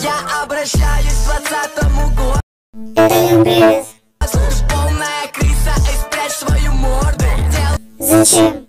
Я обращаюсь к двадцатому году. Это полная крыса и спрячь свою морду. Дел- Зачем?